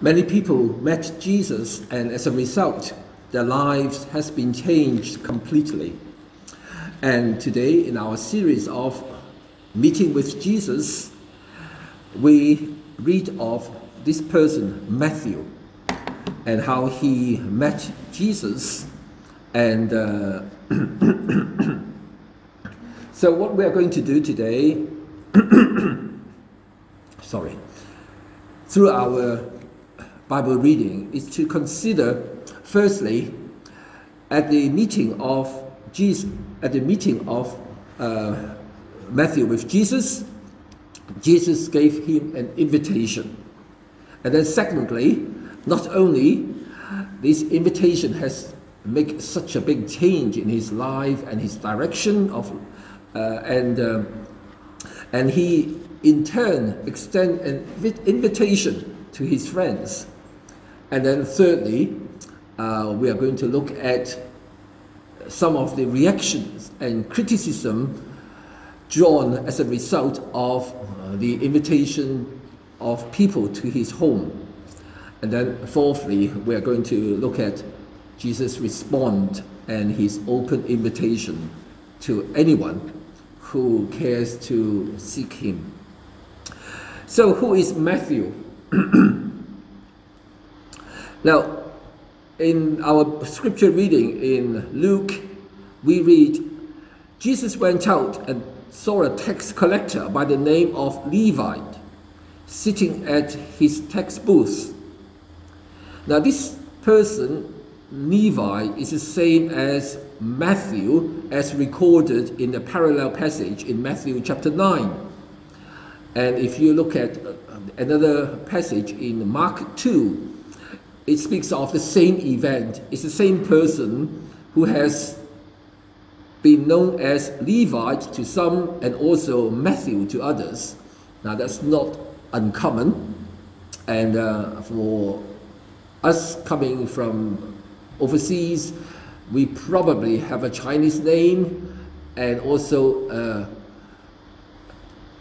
Many people met Jesus, and as a result, their lives has been changed completely. And today, in our series of meeting with Jesus, we read of this person, Matthew, and how he met Jesus. And uh, so, what we are going to do today, sorry, through our Bible reading is to consider, firstly, at the meeting of Jesus, at the meeting of uh, Matthew with Jesus, Jesus gave him an invitation. And then secondly, not only this invitation has made such a big change in his life and his direction of, uh, and, uh, and he in turn extend an invitation to his friends and then thirdly, uh, we are going to look at some of the reactions and criticism drawn as a result of uh, the invitation of people to his home. And then fourthly, we are going to look at Jesus' response and his open invitation to anyone who cares to seek him. So, who is Matthew? Now, in our scripture reading in Luke, we read Jesus went out and saw a tax collector by the name of Levi sitting at his tax booth. Now, this person, Levi, is the same as Matthew, as recorded in the parallel passage in Matthew chapter 9. And if you look at uh, another passage in Mark 2, it speaks of the same event. It's the same person who has been known as Levite to some and also Matthew to others. Now that's not uncommon. And uh, for us coming from overseas, we probably have a Chinese name and also uh,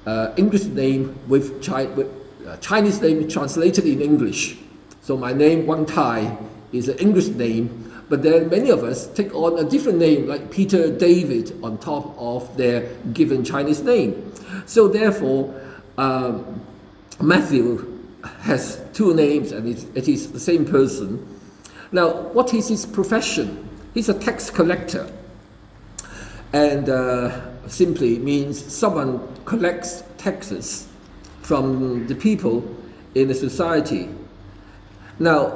uh, English name with, Chi with uh, Chinese name translated in English. So my name, Wang Tai, is an English name, but then many of us take on a different name, like Peter David, on top of their given Chinese name. So therefore, um, Matthew has two names, and it is the same person. Now, what is his profession? He's a tax collector, and uh, simply means someone collects taxes from the people in the society now,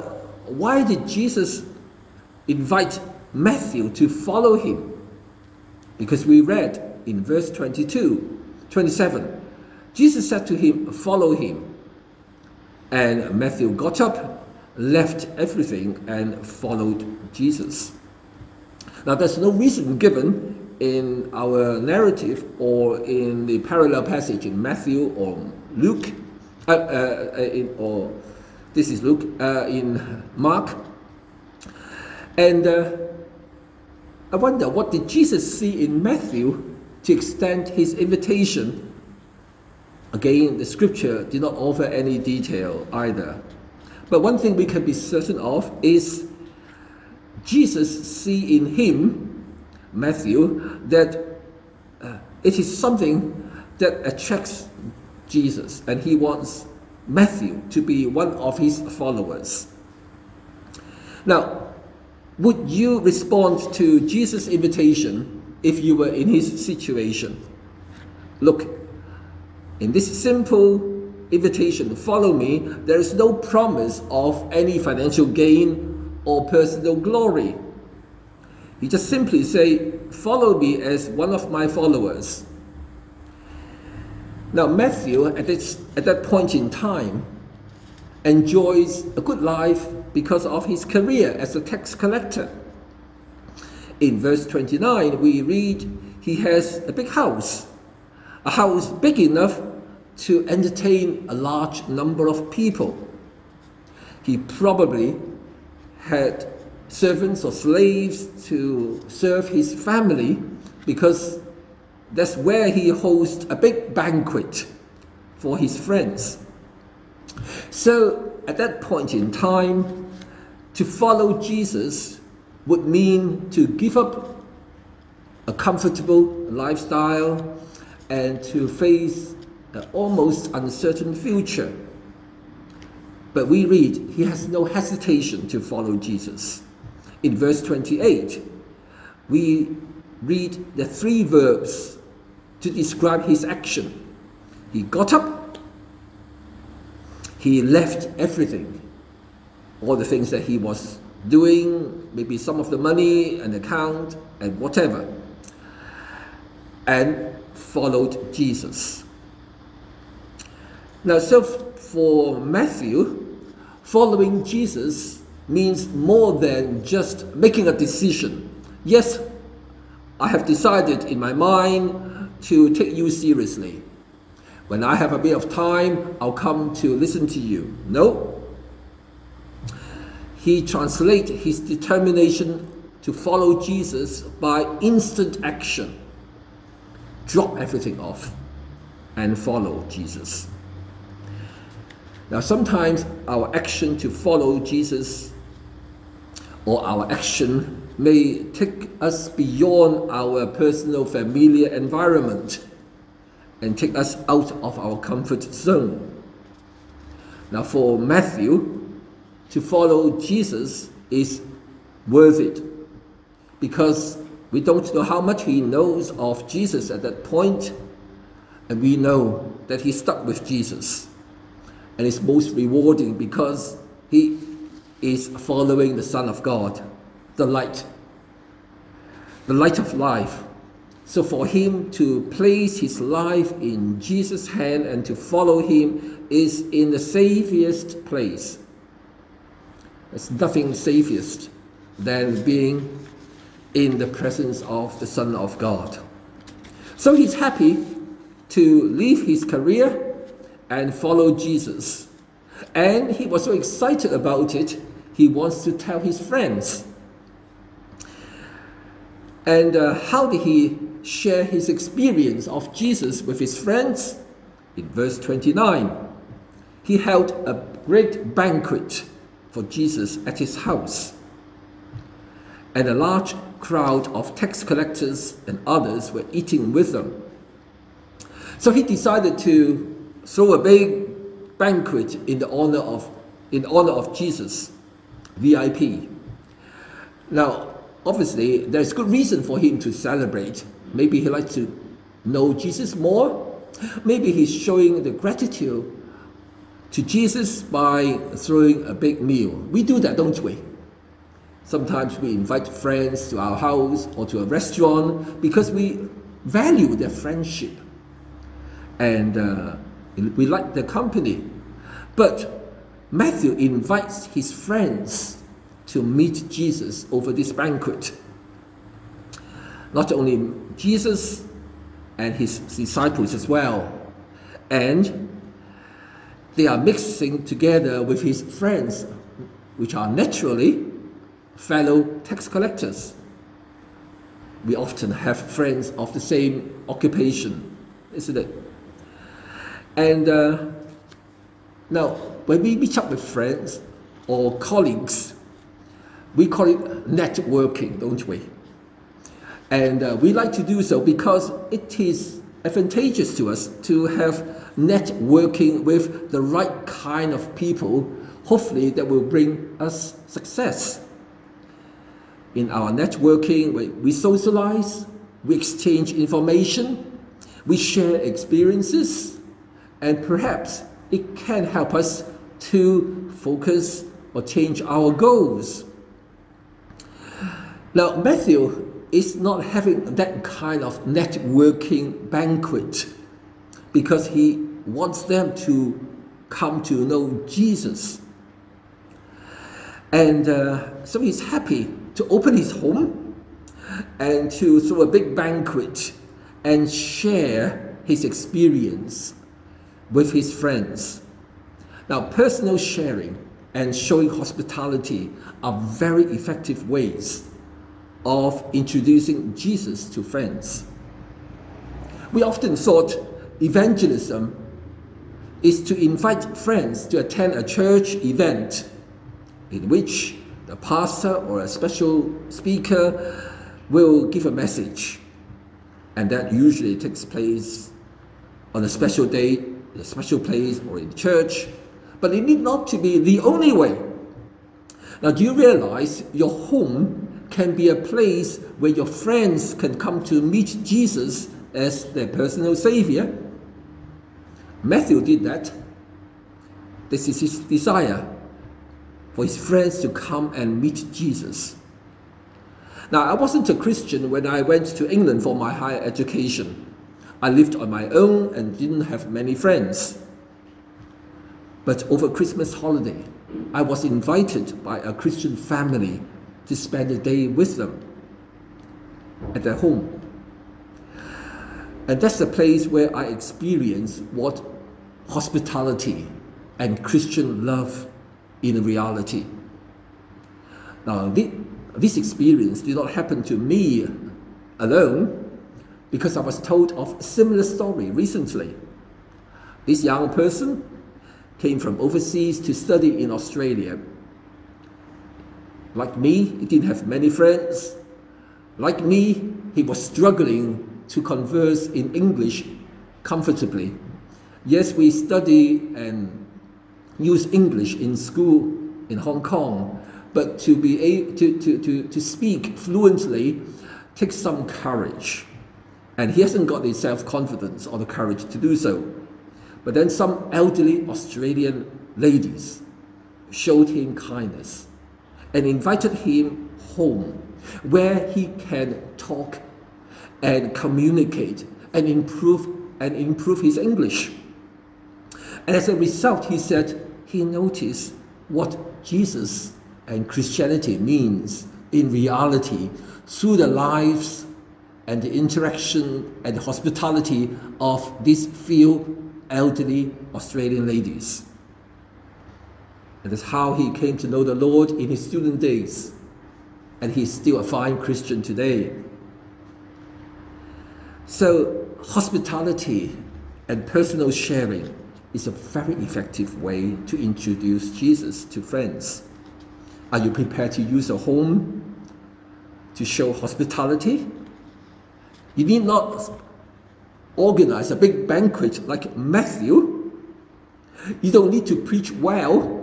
why did Jesus invite Matthew to follow him? Because we read in verse 22, 27, Jesus said to him, Follow him. And Matthew got up, left everything, and followed Jesus. Now, there's no reason given in our narrative or in the parallel passage in Matthew or Luke, uh, uh, in, or this is Luke uh, in Mark. And uh, I wonder what did Jesus see in Matthew to extend his invitation? Again, the scripture did not offer any detail either. But one thing we can be certain of is Jesus see in him, Matthew, that uh, it is something that attracts Jesus and he wants Matthew to be one of his followers. Now, would you respond to Jesus' invitation if you were in his situation? Look, in this simple invitation, to follow me, there is no promise of any financial gain or personal glory. He just simply say, follow me as one of my followers. Now, Matthew, at, this, at that point in time, enjoys a good life because of his career as a tax collector. In verse 29, we read he has a big house, a house big enough to entertain a large number of people. He probably had servants or slaves to serve his family because that's where he hosts a big banquet for his friends. So at that point in time, to follow Jesus would mean to give up a comfortable lifestyle and to face an almost uncertain future. But we read he has no hesitation to follow Jesus. In verse 28, we read the three verbs to describe his action. He got up, he left everything, all the things that he was doing, maybe some of the money, an account, and whatever, and followed Jesus. Now, so for Matthew, following Jesus means more than just making a decision. Yes, I have decided in my mind to take you seriously. When I have a bit of time, I'll come to listen to you. No. He translates his determination to follow Jesus by instant action. Drop everything off and follow Jesus. Now, sometimes our action to follow Jesus or our action may take us beyond our personal familiar environment and take us out of our comfort zone. Now, for Matthew, to follow Jesus is worth it because we don't know how much he knows of Jesus at that point, and we know that he stuck with Jesus. And it's most rewarding because he is following the Son of God the light, the light of life. So for him to place his life in Jesus' hand and to follow him is in the safest place. There's nothing safest than being in the presence of the Son of God. So he's happy to leave his career and follow Jesus. And he was so excited about it, he wants to tell his friends. And uh, how did he share his experience of Jesus with his friends? In verse 29, he held a great banquet for Jesus at his house. And a large crowd of tax collectors and others were eating with them. So he decided to throw a big banquet in the honor of in honor of Jesus, VIP. Now, obviously, there's good reason for him to celebrate. Maybe he likes to know Jesus more. Maybe he's showing the gratitude to Jesus by throwing a big meal. We do that, don't we? Sometimes we invite friends to our house or to a restaurant because we value their friendship and uh, we like their company. But Matthew invites his friends to meet Jesus over this banquet. Not only Jesus and his disciples as well, and they are mixing together with his friends, which are naturally fellow tax collectors. We often have friends of the same occupation, isn't it? And uh, now, when we meet up with friends or colleagues, we call it networking, don't we? And uh, we like to do so because it is advantageous to us to have networking with the right kind of people, hopefully, that will bring us success. In our networking, we, we socialize, we exchange information, we share experiences, and perhaps it can help us to focus or change our goals. Now, Matthew is not having that kind of networking banquet because he wants them to come to know Jesus. And uh, so he's happy to open his home and to throw a big banquet and share his experience with his friends. Now, personal sharing and showing hospitality are very effective ways of introducing Jesus to friends. We often thought evangelism is to invite friends to attend a church event in which the pastor or a special speaker will give a message. And that usually takes place on a special day, in a special place, or in church. But it need not to be the only way. Now, do you realize your home can be a place where your friends can come to meet Jesus as their personal Savior? Matthew did that. This is his desire for his friends to come and meet Jesus. Now, I wasn't a Christian when I went to England for my higher education. I lived on my own and didn't have many friends. But over Christmas holiday, I was invited by a Christian family to spend a day with them at their home. And that's the place where I experienced what hospitality and Christian love in reality. Now, this experience did not happen to me alone because I was told of a similar story recently. This young person came from overseas to study in Australia. Like me, he didn't have many friends. Like me, he was struggling to converse in English comfortably. Yes, we study and use English in school in Hong Kong, but to be able to, to, to, to speak fluently takes some courage. And he hasn't got the self-confidence or the courage to do so. But then some elderly Australian ladies showed him kindness and invited him home where he can talk and communicate and improve and improve his English. And as a result, he said he noticed what Jesus and Christianity means in reality through the lives and the interaction and hospitality of these few elderly Australian ladies. And that's how he came to know the Lord in his student days. And he's still a fine Christian today. So, hospitality and personal sharing is a very effective way to introduce Jesus to friends. Are you prepared to use a home to show hospitality? You need not organize a big banquet like Matthew. You don't need to preach well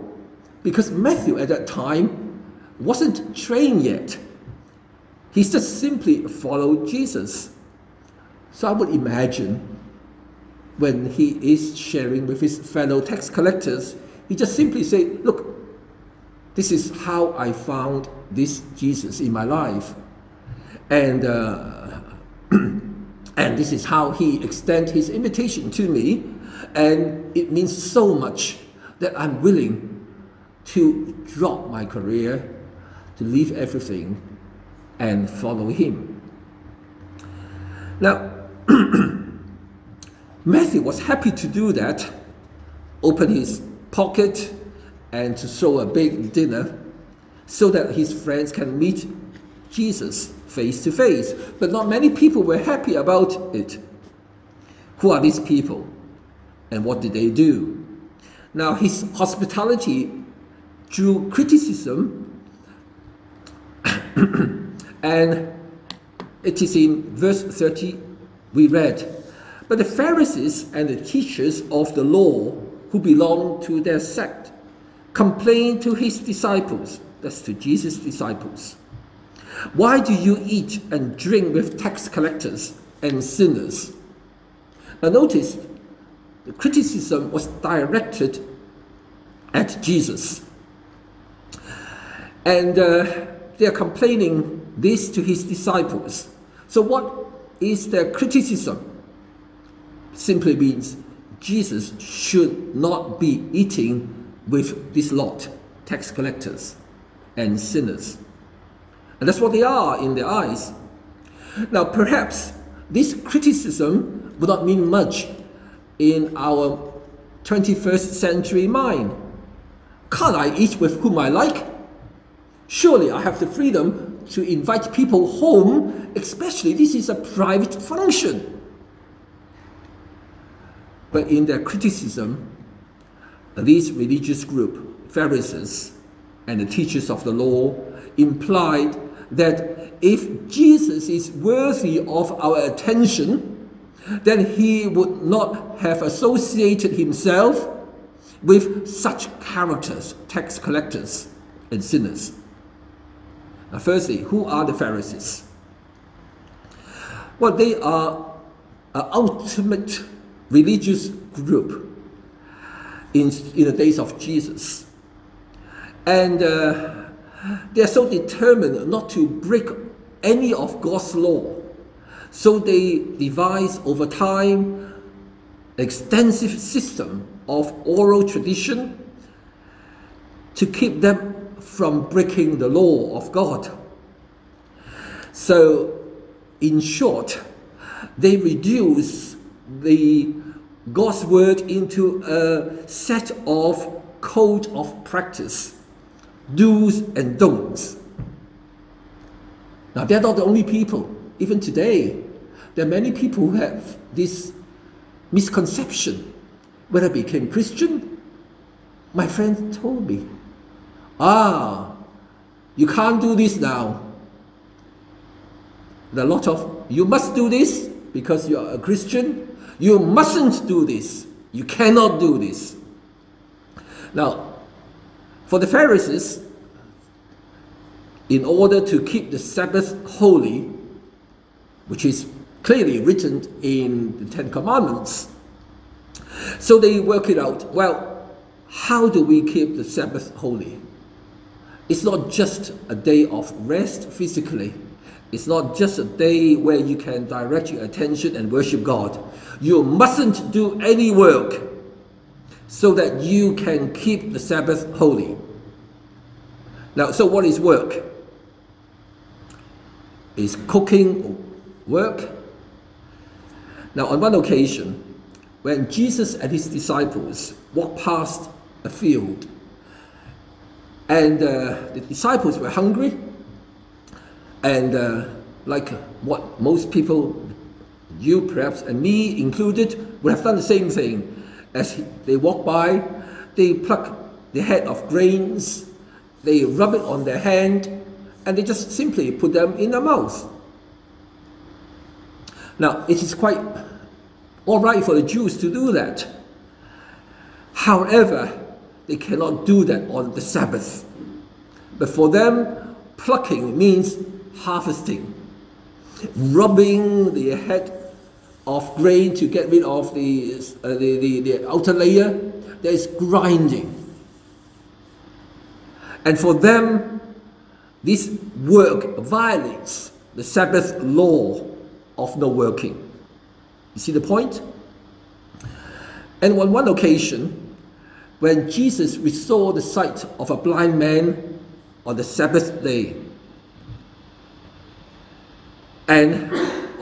because Matthew at that time wasn't trained yet. He just simply followed Jesus. So I would imagine when he is sharing with his fellow tax collectors, he just simply say, look, this is how I found this Jesus in my life. And, uh, and this is how he extended his invitation to me. And it means so much that I'm willing to drop my career, to leave everything, and follow him. Now, Matthew was happy to do that, open his pocket and to throw a big dinner so that his friends can meet Jesus face to face. But not many people were happy about it. Who are these people? And what did they do? Now, his hospitality drew criticism, and it is in verse 30 we read but the Pharisees and the teachers of the law who belonged to their sect complained to his disciples, that's to Jesus' disciples, Why do you eat and drink with tax collectors and sinners? Now notice, the criticism was directed at Jesus. And uh, they are complaining this to his disciples. So, what is their criticism? simply means Jesus should not be eating with this lot, tax collectors and sinners. And that's what they are in their eyes. Now, perhaps this criticism would not mean much in our 21st century mind. Can't I eat with whom I like? Surely I have the freedom to invite people home, especially this is a private function. But in their criticism, these religious group, Pharisees and the teachers of the law, implied that if Jesus is worthy of our attention, then he would not have associated himself with such characters, tax collectors and sinners. Now, firstly, who are the Pharisees? Well, they are an ultimate religious group in, in the days of Jesus. And uh, they are so determined not to break any of God's law. So they devise over time extensive system of oral tradition to keep them from breaking the law of God. So, in short, they reduce the God's word into a set of code of practice, do's and don'ts. Now, they're not the only people. Even today, there are many people who have this misconception. When I became Christian, my friend told me, ah, you can't do this now. There are a lot of, you must do this because you are a Christian, you mustn't do this. You cannot do this. Now, for the Pharisees, in order to keep the Sabbath holy, which is clearly written in the Ten Commandments, so they work it out. Well, how do we keep the Sabbath holy? It's not just a day of rest physically, it's not just a day where you can direct your attention and worship God. You mustn't do any work so that you can keep the Sabbath holy. Now, so what is work? Is cooking work? Now, on one occasion, when Jesus and his disciples walked past a field, and uh, the disciples were hungry, and uh, like what most people, you perhaps and me included, would have done the same thing. As they walk by, they pluck the head of grains, they rub it on their hand, and they just simply put them in their mouth. Now, it is quite all right for the Jews to do that. However, they cannot do that on the Sabbath. But for them, plucking means harvesting, rubbing the head of grain to get rid of the, uh, the, the, the outer layer. There is grinding. And for them, this work violates the Sabbath law of no working. You see the point? And on one occasion, when Jesus restored the sight of a blind man on the Sabbath day, and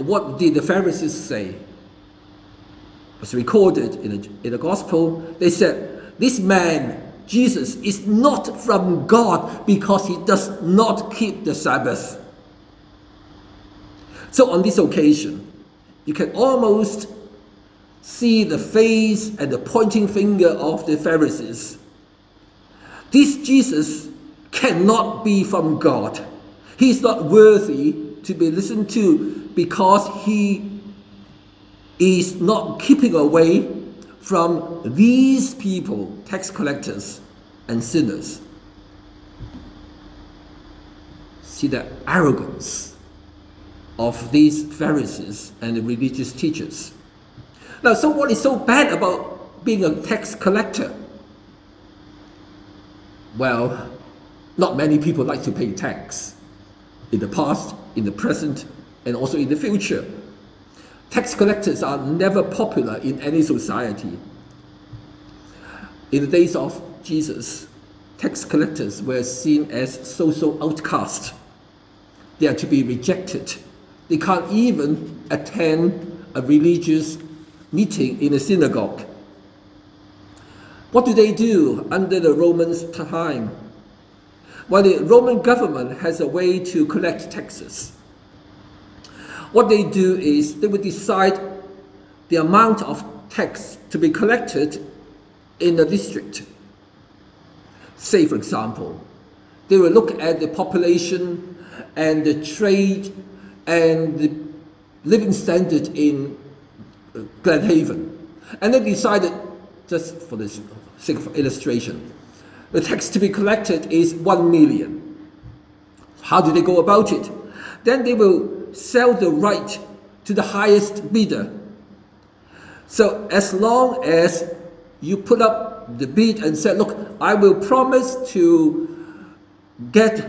what did the Pharisees say? Was recorded in the, in the Gospel. They said, This man, Jesus, is not from God because he does not keep the Sabbath. So on this occasion, you can almost see the face and the pointing finger of the Pharisees. This Jesus cannot be from God. He is not worthy to be listened to because he is not keeping away from these people, tax collectors and sinners. See the arrogance of these Pharisees and the religious teachers. Now, so what is so bad about being a tax collector? Well, not many people like to pay tax. In the past, in the present, and also in the future. Tax collectors are never popular in any society. In the days of Jesus, tax collectors were seen as social outcasts. They are to be rejected. They can't even attend a religious meeting in a synagogue. What do they do under the Romans' time? Well, the Roman government has a way to collect taxes. What they do is they will decide the amount of tax to be collected in a district. Say, for example, they will look at the population and the trade and the living standard in Glenhaven. And they decided, just for the sake of illustration, the tax to be collected is 1 million. How do they go about it? Then they will sell the right to the highest bidder. So as long as you put up the bid and say, look, I will promise to get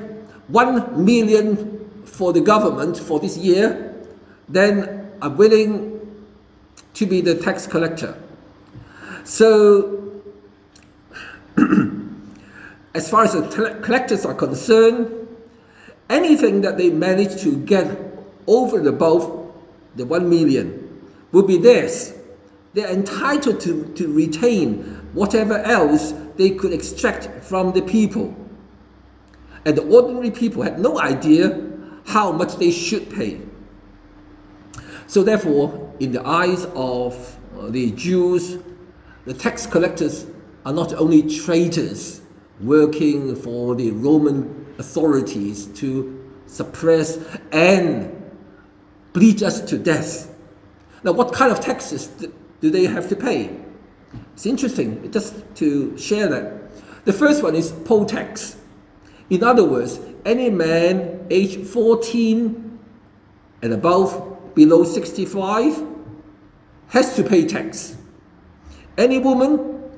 1 million for the government for this year, then I'm willing to be the tax collector. So, as far as the collectors are concerned, anything that they manage to get over and above the 1 million will be theirs. They're entitled to, to retain whatever else they could extract from the people. And the ordinary people had no idea how much they should pay. So, therefore, in the eyes of uh, the Jews, the tax collectors are not only traitors working for the Roman authorities to suppress and bleed us to death. Now, what kind of taxes do they have to pay? It's interesting, just to share that. The first one is poll tax. In other words, any man aged 14 and above, below 65, has to pay tax. Any woman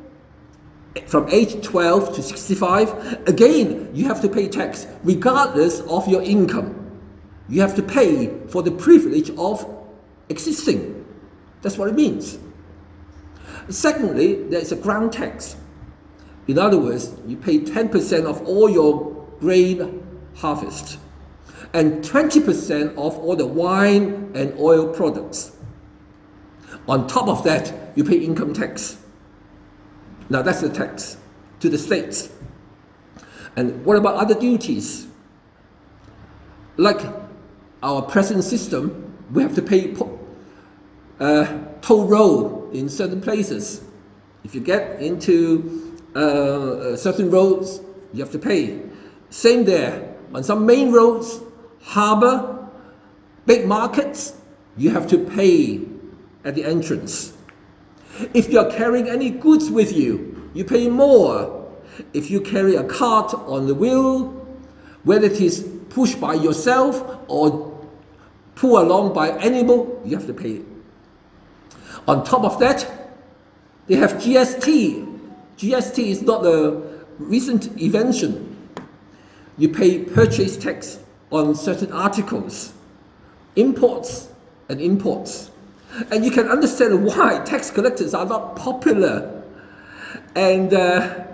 from age 12 to 65, again, you have to pay tax regardless of your income. You have to pay for the privilege of existing. That's what it means. Secondly, there is a ground tax. In other words, you pay 10% of all your grain harvest and 20% of all the wine and oil products. On top of that, you pay income tax. Now that's the tax to the states. And what about other duties? Like our present system, we have to pay uh, toll road in certain places. If you get into uh, uh, certain roads, you have to pay. Same there. On some main roads, harbor, big markets, you have to pay at the entrance. If you are carrying any goods with you, you pay more. If you carry a cart on the wheel, whether it is pushed by yourself or pulled along by animal, you have to pay. On top of that, they have GST. GST is not a recent invention. You pay purchase tax on certain articles, imports and imports. And you can understand why tax collectors are not popular. And, uh,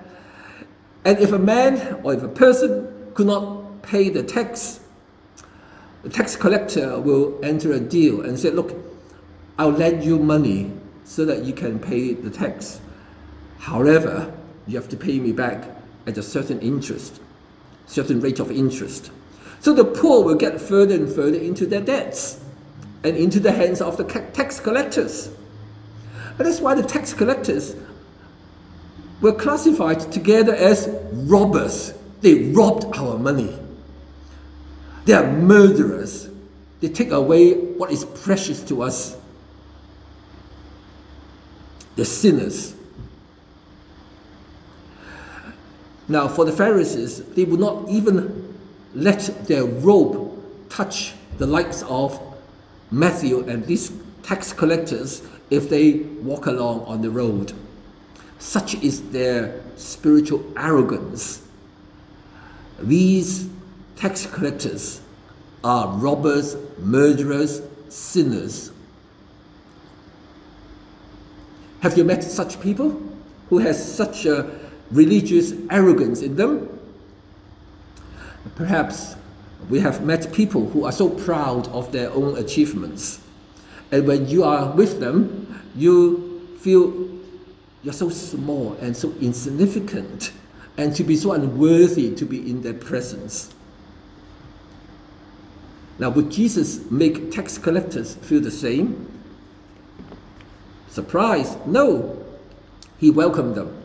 and if a man or if a person could not pay the tax, the tax collector will enter a deal and say, look, I'll lend you money so that you can pay the tax. However, you have to pay me back at a certain interest, certain rate of interest. So the poor will get further and further into their debts and into the hands of the tax collectors. And that's why the tax collectors were classified together as robbers. They robbed our money. They are murderers. They take away what is precious to us. The sinners. Now, for the Pharisees, they would not even let their robe touch the likes of Matthew and these tax collectors if they walk along on the road. Such is their spiritual arrogance. These tax collectors are robbers, murderers, sinners. Have you met such people who has such a religious arrogance in them? Perhaps we have met people who are so proud of their own achievements. And when you are with them, you feel you're so small and so insignificant, and to be so unworthy to be in their presence. Now, would Jesus make tax collectors feel the same? Surprise? No. He welcomed them.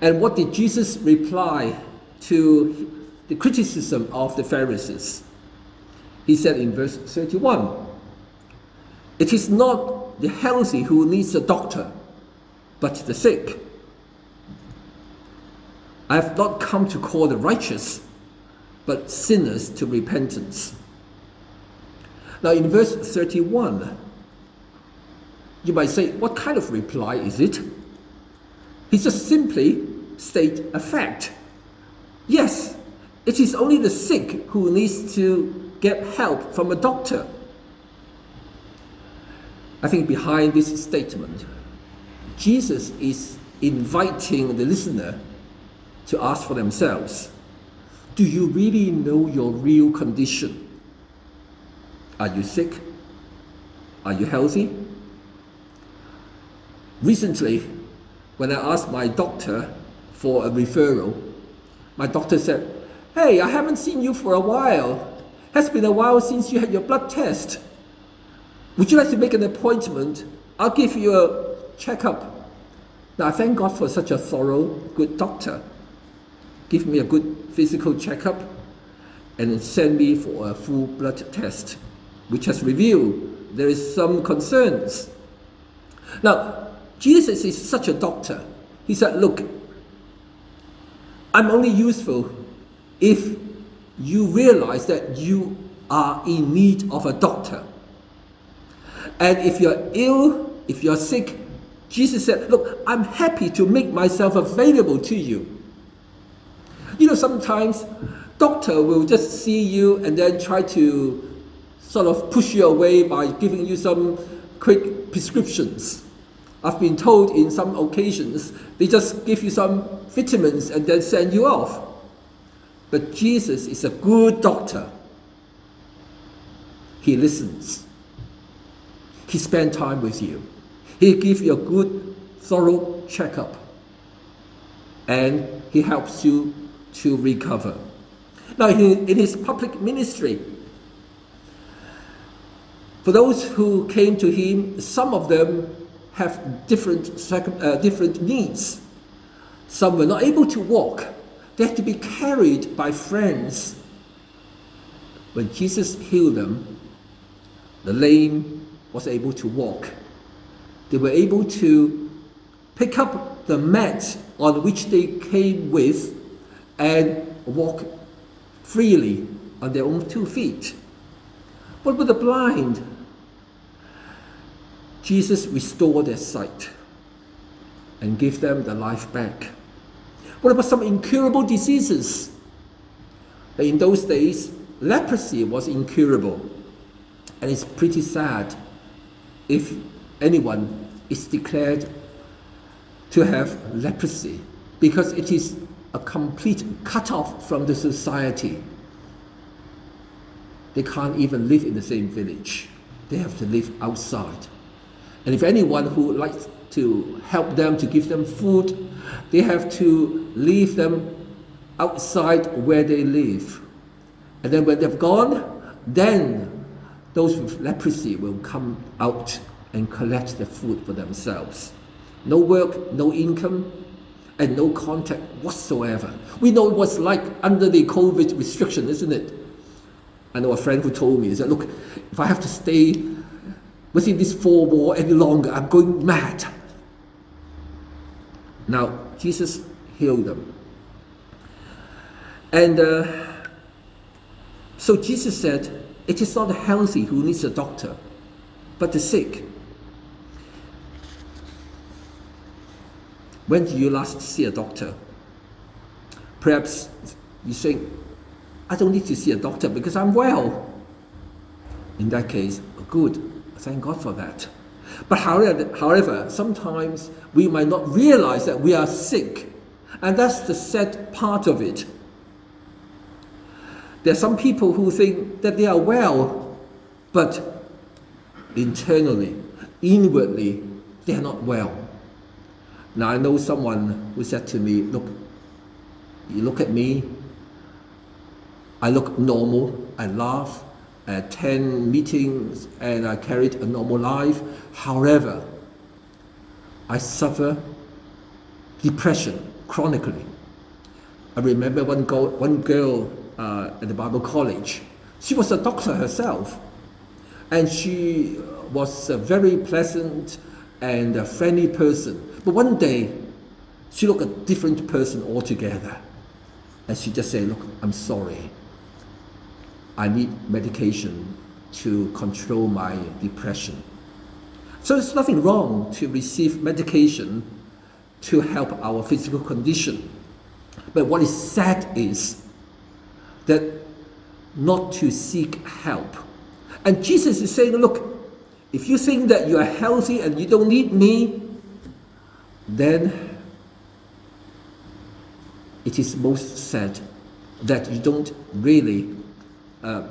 And what did Jesus reply to the criticism of the Pharisees? He said in verse 31 It is not the healthy who needs a doctor, but the sick. I have not come to call the righteous, but sinners to repentance. Now, in verse 31, you might say, what kind of reply is it? He just simply state a fact. Yes, it is only the sick who needs to get help from a doctor. I think behind this statement, Jesus is inviting the listener to ask for themselves Do you really know your real condition? Are you sick? Are you healthy? Recently, when I asked my doctor for a referral, my doctor said, Hey, I haven't seen you for a while. Has been a while since you had your blood test. Would you like to make an appointment? I'll give you a checkup. Now, I thank God for such a thorough, good doctor. Give me a good physical checkup and send me for a full blood test, which has revealed there is some concerns. Now, Jesus is such a doctor. He said, Look, I'm only useful if you realize that you are in need of a doctor. And if you're ill, if you're sick, Jesus said, Look, I'm happy to make myself available to you. You know, sometimes doctor will just see you and then try to sort of push you away by giving you some quick prescriptions. I've been told in some occasions they just give you some vitamins and then send you off. But Jesus is a good doctor. He listens. He spends time with you. He gives you a good, thorough checkup. And he helps you to recover. Now, in his public ministry, for those who came to him, some of them have different, uh, different needs. Some were not able to walk. They had to be carried by friends. When Jesus healed them, the lame was able to walk. They were able to pick up the mat on which they came with and walk freely on their own two feet. But with the blind, Jesus restored their sight and gave them the life back. What about some incurable diseases? In those days, leprosy was incurable. And it's pretty sad if anyone is declared to have leprosy because it is a complete cut off from the society. They can't even live in the same village. They have to live outside. And if anyone who likes to help them, to give them food, they have to leave them outside where they live. And then when they've gone, then those with leprosy will come out and collect the food for themselves. No work, no income, and no contact whatsoever. We know what's like under the COVID restriction, isn't it? I know a friend who told me, he said, look, if I have to stay within this four wall any longer, I'm going mad. Now, Jesus healed them. And uh, so Jesus said, it is not the healthy who needs a doctor, but the sick. When did you last see a doctor? Perhaps you say, I don't need to see a doctor because I'm well. In that case, good. Thank God for that. But however, sometimes we might not realize that we are sick. And that's the sad part of it. There are some people who think that they are well, but internally, inwardly, they are not well. Now, I know someone who said to me, Look, you look at me, I look normal, I laugh, attend meetings, and I carried a normal life. However, I suffer depression, chronically. I remember one girl, one girl uh, at the Bible college. She was a doctor herself, and she was a very pleasant and a friendly person. But one day, she looked a different person altogether. And she just said, Look, I'm sorry. I need medication to control my depression. So there's nothing wrong to receive medication to help our physical condition. But what is sad is that not to seek help. And Jesus is saying, look, if you think that you are healthy and you don't need me, then it is most sad that you don't really uh,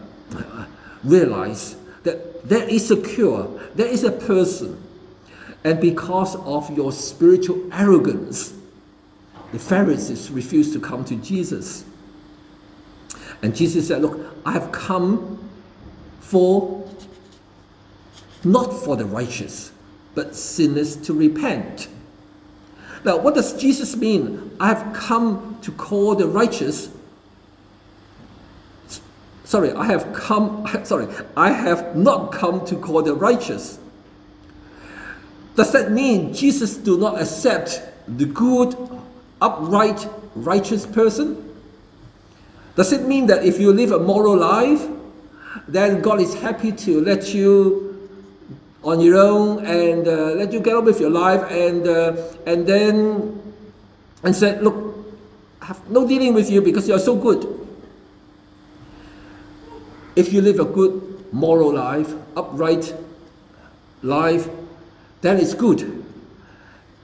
realize that there is a cure, there is a person, and because of your spiritual arrogance, the Pharisees refused to come to Jesus. And Jesus said, Look, I have come for not for the righteous, but sinners to repent. Now, what does Jesus mean? I have come to call the righteous. Sorry, I have come, sorry, I have not come to call the righteous. Does that mean Jesus do not accept the good, upright, righteous person? Does it mean that if you live a moral life, then God is happy to let you on your own and uh, let you get on with your life and uh, and then and said, look, I have no dealing with you because you are so good. If you live a good moral life, upright life, then it's good.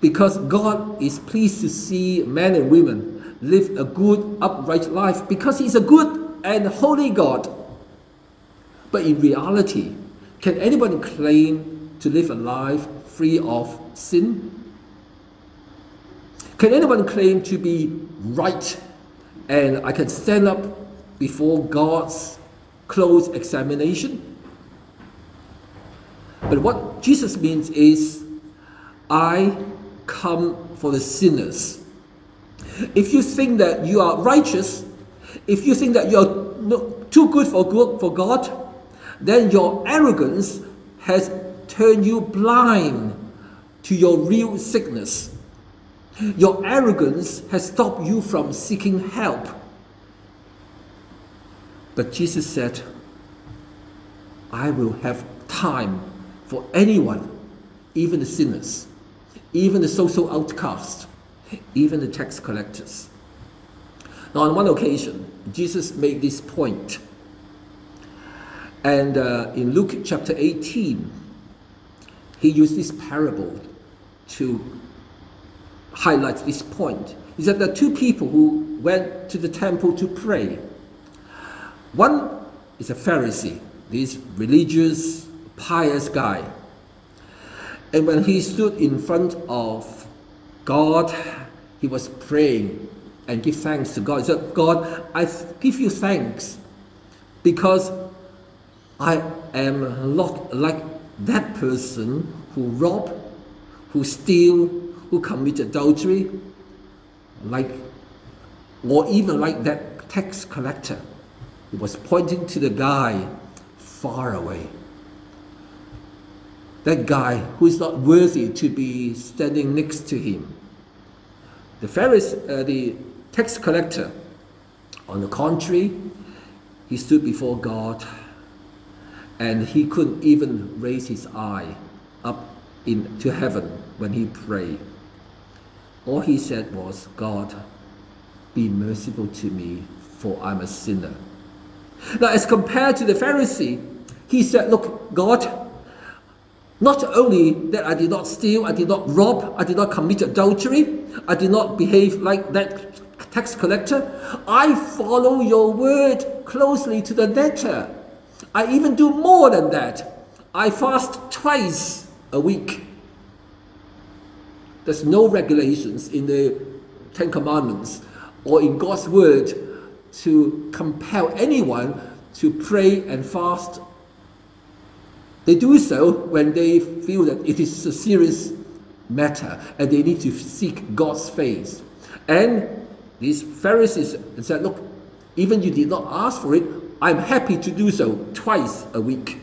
Because God is pleased to see men and women live a good, upright life because He's a good and holy God. But in reality, can anybody claim to live a life free of sin? Can anyone claim to be right and I can stand up before God's close examination? But what Jesus means is, I come for the sinners. If you think that you are righteous, if you think that you're too good for good for God, then your arrogance has turned you blind to your real sickness. Your arrogance has stopped you from seeking help. But Jesus said, I will have time for anyone, even the sinners, even the social outcasts, even the tax collectors. Now, on one occasion, Jesus made this point and uh, in Luke chapter 18, he used this parable to highlight this point. He said there are two people who went to the temple to pray. One is a Pharisee, this religious, pious guy. And when he stood in front of God, he was praying and give thanks to God. He said, God, I give you thanks because I am not like that person who rob, who steal, who commit adultery, like, or even like that tax collector who was pointing to the guy far away. That guy who is not worthy to be standing next to him. The Pharisee, uh, the tax collector, on the contrary, he stood before God and he couldn't even raise his eye up into heaven when he prayed. All he said was, God, be merciful to me, for I'm a sinner. Now, as compared to the Pharisee, he said, Look, God, not only that I did not steal, I did not rob, I did not commit adultery, I did not behave like that tax collector, I follow your word closely to the letter. I even do more than that. I fast twice a week. There's no regulations in the Ten Commandments or in God's Word to compel anyone to pray and fast. They do so when they feel that it is a serious matter and they need to seek God's face. And these Pharisees said, Look, even you did not ask for it, I'm happy to do so twice a week.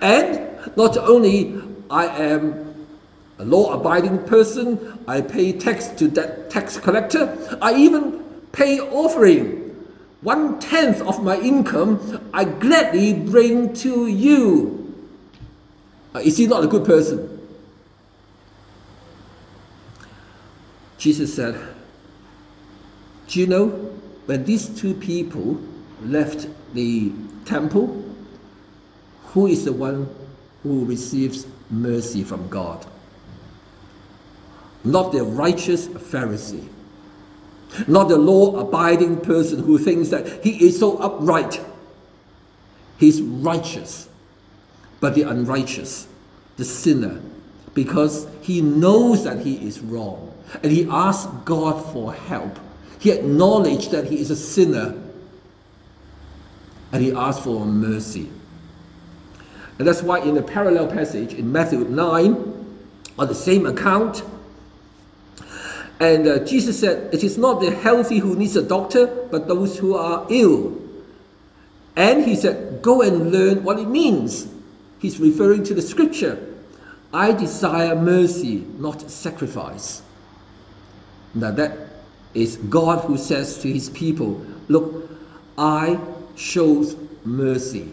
And not only I am a law-abiding person, I pay tax to that tax collector, I even pay offering. One tenth of my income I gladly bring to you. Uh, is he not a good person? Jesus said, Do you know when these two people left the temple, who is the one who receives mercy from God? Not the righteous Pharisee, not the law abiding person who thinks that he is so upright. He's righteous, but the unrighteous, the sinner, because he knows that he is wrong and he asks God for help. He acknowledged that he is a sinner and he asks for mercy. And that's why in the parallel passage in Matthew 9, on the same account, and uh, Jesus said, It is not the healthy who needs a doctor, but those who are ill. And he said, Go and learn what it means. He's referring to the scripture. I desire mercy, not sacrifice. Now that is God who says to his people, Look, I shows mercy.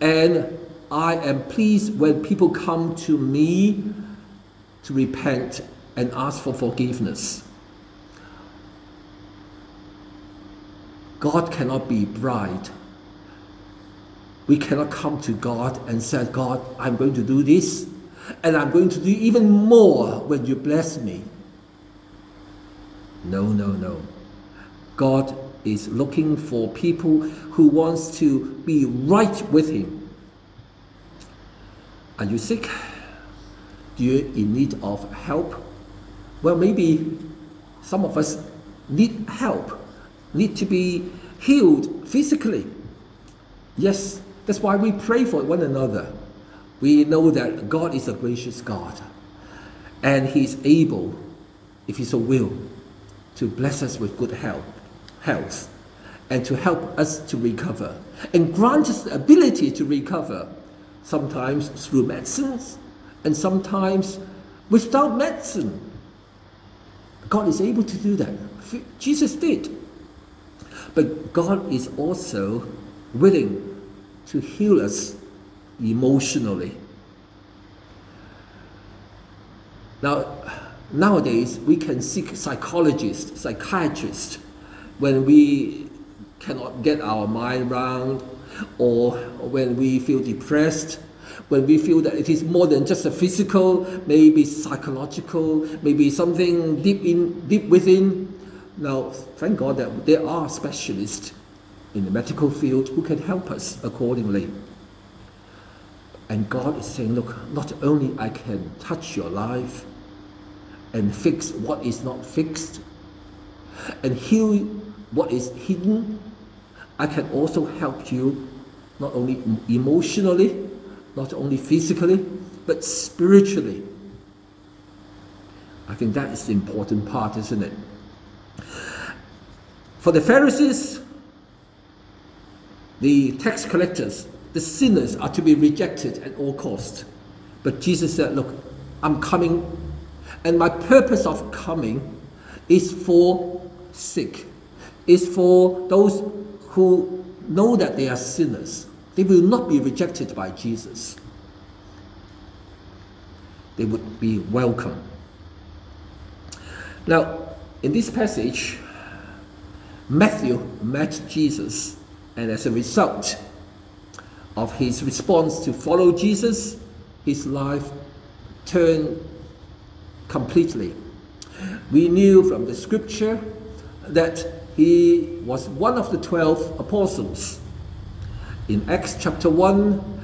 And I am pleased when people come to me to repent and ask for forgiveness. God cannot be bribed. We cannot come to God and say, God, I'm going to do this, and I'm going to do even more when you bless me. No, no, no. God is looking for people who wants to be right with him. Are you sick? Do you in need of help? Well, maybe some of us need help, need to be healed physically. Yes, that's why we pray for one another. We know that God is a gracious God, and He is able, if He so will, to bless us with good health, health and to help us to recover and grant us the ability to recover, sometimes through medicines and sometimes without medicine. God is able to do that. Jesus did. But God is also willing to heal us emotionally. Now, Nowadays, we can seek psychologists, psychiatrists, when we cannot get our mind round or when we feel depressed, when we feel that it is more than just a physical, maybe psychological, maybe something deep in deep within. Now, thank God that there are specialists in the medical field who can help us accordingly. And God is saying, look, not only I can touch your life, and fix what is not fixed and heal what is hidden, I can also help you not only emotionally, not only physically, but spiritually. I think that is the important part, isn't it? For the Pharisees, the tax collectors, the sinners are to be rejected at all cost. But Jesus said, Look, I'm coming and my purpose of coming is for sick, is for those who know that they are sinners. They will not be rejected by Jesus. They would be welcome. Now, in this passage, Matthew met Jesus, and as a result of his response to follow Jesus, his life turned completely. We knew from the scripture that he was one of the 12 apostles. In Acts chapter 1,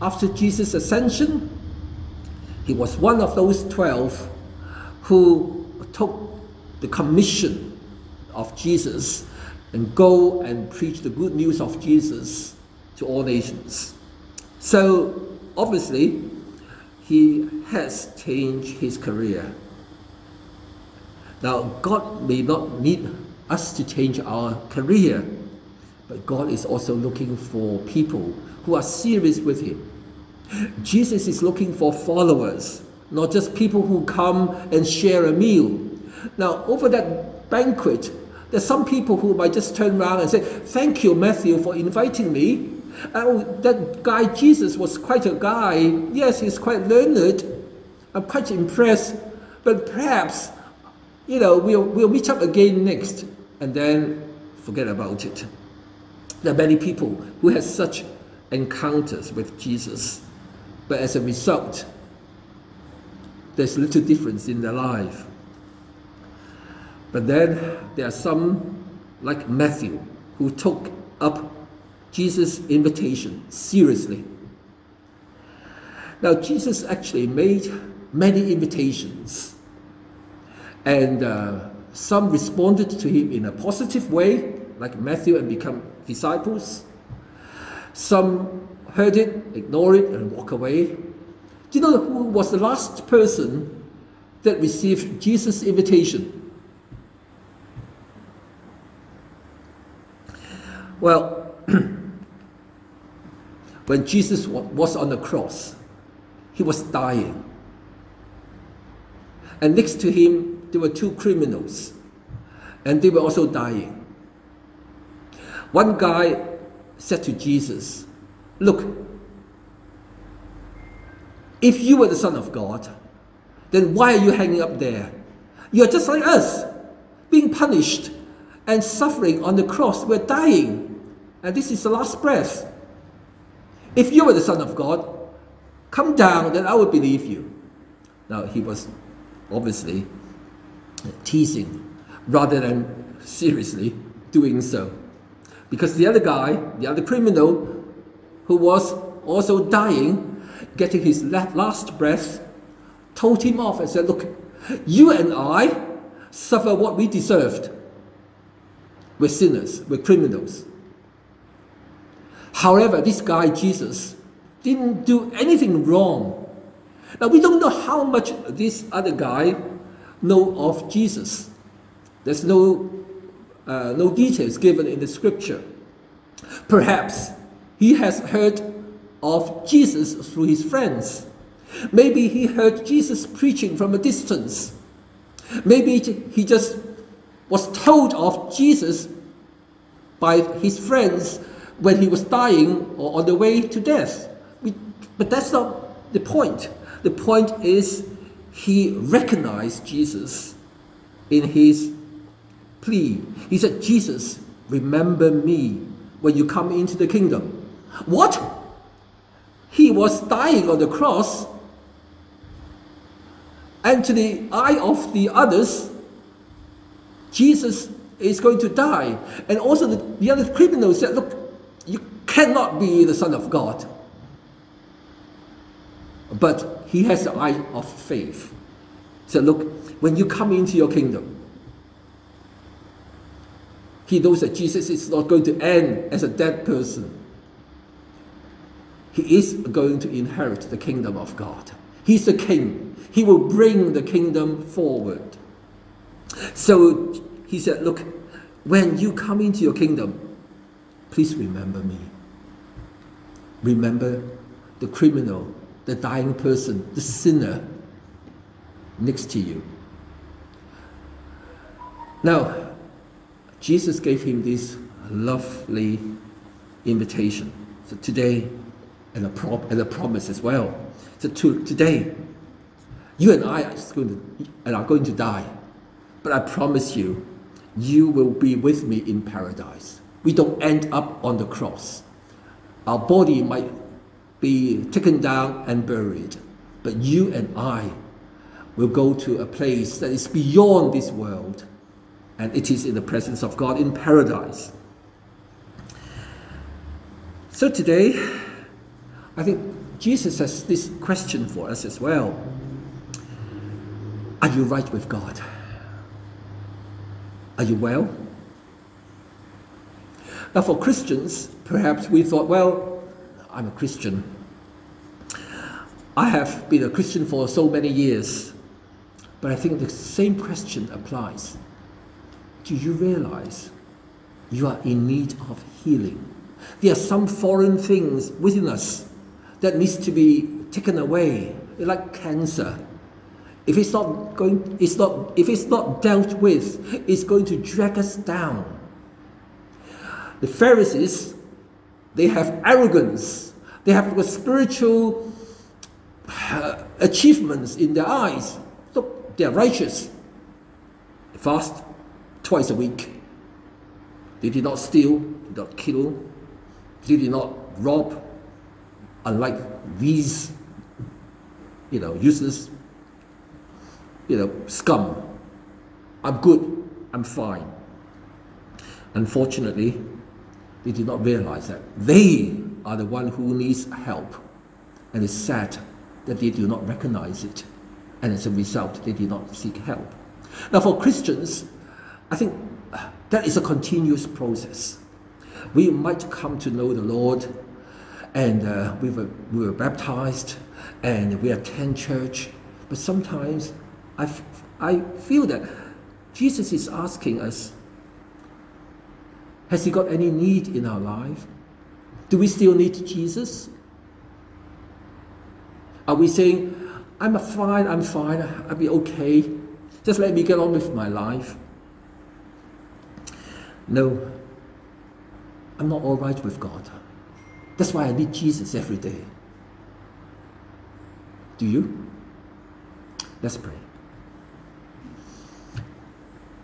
after Jesus' ascension, he was one of those 12 who took the commission of Jesus and go and preach the good news of Jesus to all nations. So, obviously, he has changed his career. Now, God may not need us to change our career, but God is also looking for people who are serious with Him. Jesus is looking for followers, not just people who come and share a meal. Now, over that banquet, there's some people who might just turn around and say, Thank you, Matthew, for inviting me. Oh, that guy Jesus was quite a guy. Yes, he's quite learned. I'm quite impressed. But perhaps, you know, we'll, we'll meet up again next and then forget about it. There are many people who have such encounters with Jesus, but as a result, there's little difference in their life. But then there are some, like Matthew, who took up Jesus' invitation seriously. Now, Jesus actually made many invitations, and uh, some responded to him in a positive way, like Matthew, and become disciples. Some heard it, ignored it, and walk away. Do you know who was the last person that received Jesus' invitation? Well, when Jesus was on the cross, he was dying. And next to him, there were two criminals, and they were also dying. One guy said to Jesus, Look, if you were the Son of God, then why are you hanging up there? You're just like us, being punished and suffering on the cross. We're dying. And this is the last breath. If you were the Son of God, come down, then I will believe you. Now, he was obviously teasing rather than seriously doing so. Because the other guy, the other criminal, who was also dying, getting his last breath, told him off and said, Look, you and I suffer what we deserved. We're sinners, we're criminals. However, this guy, Jesus, didn't do anything wrong. Now, we don't know how much this other guy know of Jesus. There's no, uh, no details given in the scripture. Perhaps he has heard of Jesus through his friends. Maybe he heard Jesus preaching from a distance. Maybe he just was told of Jesus by his friends when he was dying or on the way to death. But that's not the point. The point is he recognized Jesus in his plea. He said, Jesus, remember me when you come into the kingdom. What? He was dying on the cross, and to the eye of the others, Jesus is going to die. And also the, the other criminals said, Look, you cannot be the Son of God. But he has the eye of faith. Said, Look, when you come into your kingdom, he knows that Jesus is not going to end as a dead person. He is going to inherit the kingdom of God. He's the king. He will bring the kingdom forward. So he said, Look, when you come into your kingdom, please remember me. Remember the criminal, the dying person, the sinner next to you. Now, Jesus gave him this lovely invitation. So today, and a, and a promise as well. So to, today, you and I are going, to, and are going to die. But I promise you, you will be with me in paradise we don't end up on the cross. Our body might be taken down and buried, but you and I will go to a place that is beyond this world, and it is in the presence of God in paradise. So today, I think Jesus has this question for us as well Are you right with God? Are you well? Now, for Christians, perhaps we thought, well, I'm a Christian. I have been a Christian for so many years. But I think the same question applies. Do you realize you are in need of healing? There are some foreign things within us that needs to be taken away, like cancer. If it's not going, it's not, if it's not dealt with, it's going to drag us down. The Pharisees, they have arrogance. They have spiritual uh, achievements in their eyes. Look, they are righteous. Fast twice a week. They did not steal, did not kill, they did not rob, unlike these, you know, useless, you know, scum. I'm good, I'm fine. Unfortunately, they did not realize that they are the one who needs help. And it's sad that they do not recognize it. And as a result, they did not seek help. Now, for Christians, I think that is a continuous process. We might come to know the Lord, and uh, we, were, we were baptized, and we attend church, but sometimes I, I feel that Jesus is asking us has he got any need in our life? Do we still need Jesus? Are we saying, I'm fine, I'm fine, I'll be okay. Just let me get on with my life. No, I'm not all right with God. That's why I need Jesus every day. Do you? Let's pray.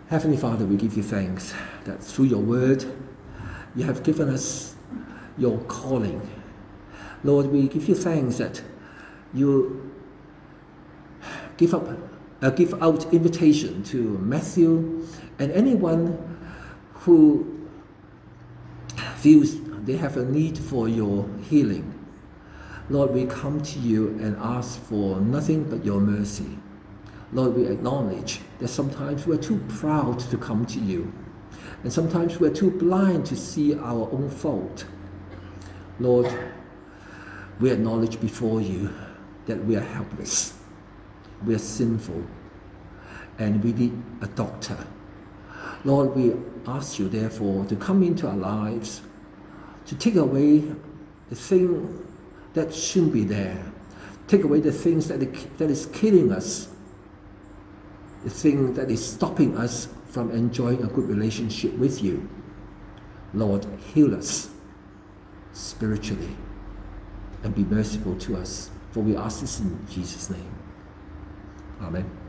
Heavenly Father, we give you thanks that through your word, you have given us your calling. Lord, we give you thanks that you give up uh, give out invitation to Matthew and anyone who feels they have a need for your healing. Lord, we come to you and ask for nothing but your mercy. Lord, we acknowledge that sometimes we're too proud to come to you. And sometimes we're too blind to see our own fault. Lord, we acknowledge before you that we are helpless, we are sinful, and we need a doctor. Lord, we ask you therefore to come into our lives, to take away the thing that shouldn't be there, take away the things that, that is killing us, the thing that is stopping us from enjoying a good relationship with you. Lord, heal us spiritually and be merciful to us. For we ask this in Jesus' name. Amen.